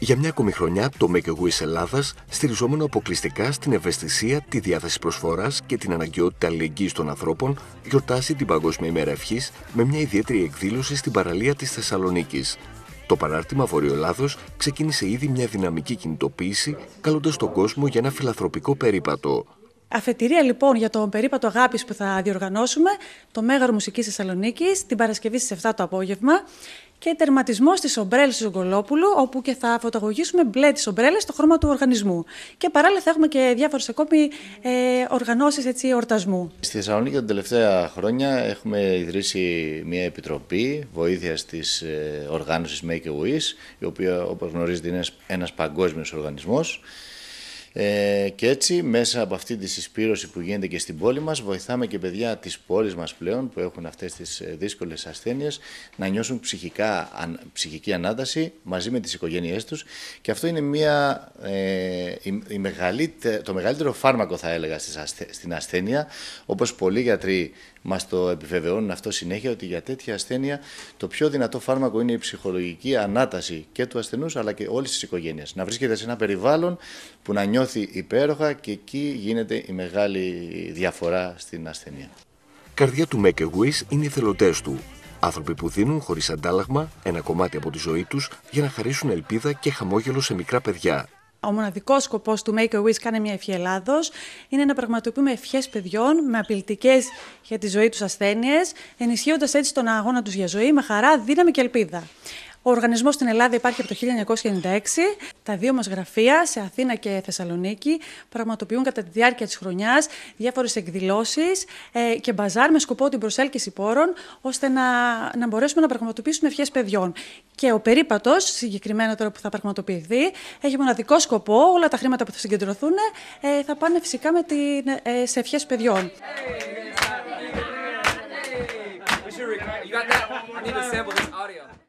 Για μια ακόμη χρονιά, το Make a Wish Ελλάδας, στηριζόμενο αποκλειστικά στην ευαισθησία, τη διάθεση προσφοράς και την αναγκαιότητα αλληλεγγύης των ανθρώπων, γιορτάζει την Παγκόσμια ημέρα ευχής με μια ιδιαίτερη εκδήλωση στην παραλία της Θεσσαλονίκης. Το παράρτημα Βορειοελλάδο ξεκίνησε ήδη μια δυναμική κινητοποίηση, καλώντας τον κόσμο για ένα φιλαθροπικό περίπατο. Αφετηρία λοιπόν για το περίπατο αγάπης που θα διοργανώσουμε, το Μέγαρο Μουσικής Θεσσαλονίκης, την Παρασκευή στις 7 το απόγευμα και τερματισμός της ομπρέλα του Ζογκολόπουλου, όπου και θα φωτογραφίσουμε μπλε τις ομπρέλες στο χρώμα του οργανισμού. Και παράλληλα θα έχουμε και διάφορες ακόμη ε, οργανώσεις εορτασμού. Στη Θεσσαλονίκη τα τελευταία χρόνια έχουμε ιδρύσει μια επιτροπή βοήθειας της ε, οργάνωσης Make a Wish, η οποία όπως γνωρίζετε είναι ένας παγκόσμιος οργανισμός. Ε, και έτσι μέσα από αυτή τη συσπήρωση που γίνεται και στην πόλη μας βοηθάμε και παιδιά της πόλης μας πλέον που έχουν αυτές τις ε, δύσκολες ασθένειες να νιώσουν ψυχικά, ψυχική ανάταση μαζί με τις οικογένειές τους και αυτό είναι μια, ε, η, το μεγαλύτερο φάρμακο θα έλεγα στην ασθένεια όπως πολλοί γιατροί μας το επιβεβαιώνουν αυτό συνέχεια ότι για τέτοια ασθένεια το πιο δυνατό φάρμακο είναι η ψυχολογική ανάταση και του ασθενούς αλλά και όλης της οικογένειας. Να βρίσκεται σε ένα περιβάλλον που να νιώθει υπέροχα και εκεί γίνεται η μεγάλη διαφορά στην ασθενεία. Καρδιά του Make a Wish είναι οι θελοντές του. Άνθρωποι που δίνουν χωρίς αντάλλαγμα ένα κομμάτι από τη ζωή τους για να χαρίσουν ελπίδα και χαμόγελο σε μικρά παιδιά. Ο μοναδικός σκοπός του Make a Wish Κάνε μια ευχή Ελλάδος είναι να πραγματοποιούμε ευχές παιδιών με απειλητικές για τη ζωή τους ασθένειες, ενισχύοντας έτσι τον αγώνα τους για ζωή με χαρά, δύναμη και ελπίδα. Ο οργανισμός στην Ελλάδα υπάρχει από το 1996. Τα δύο μας γραφεία σε Αθήνα και Θεσσαλονίκη πραγματοποιούν κατά τη διάρκεια της χρονιάς διάφορες εκδηλώσεις ε, και μπαζάρ με σκοπό την προσέλκυση πόρων ώστε να, να μπορέσουμε να πραγματοποιήσουμε ευχές παιδιών. Και ο περίπατος, συγκεκριμένα τώρα που θα πραγματοποιηθεί, έχει μοναδικό σκοπό όλα τα χρήματα που θα συγκεντρωθούν ε, θα πάνε φυσικά με την, ε, σε ευχές παιδιών. You got that? I need to sample this audio.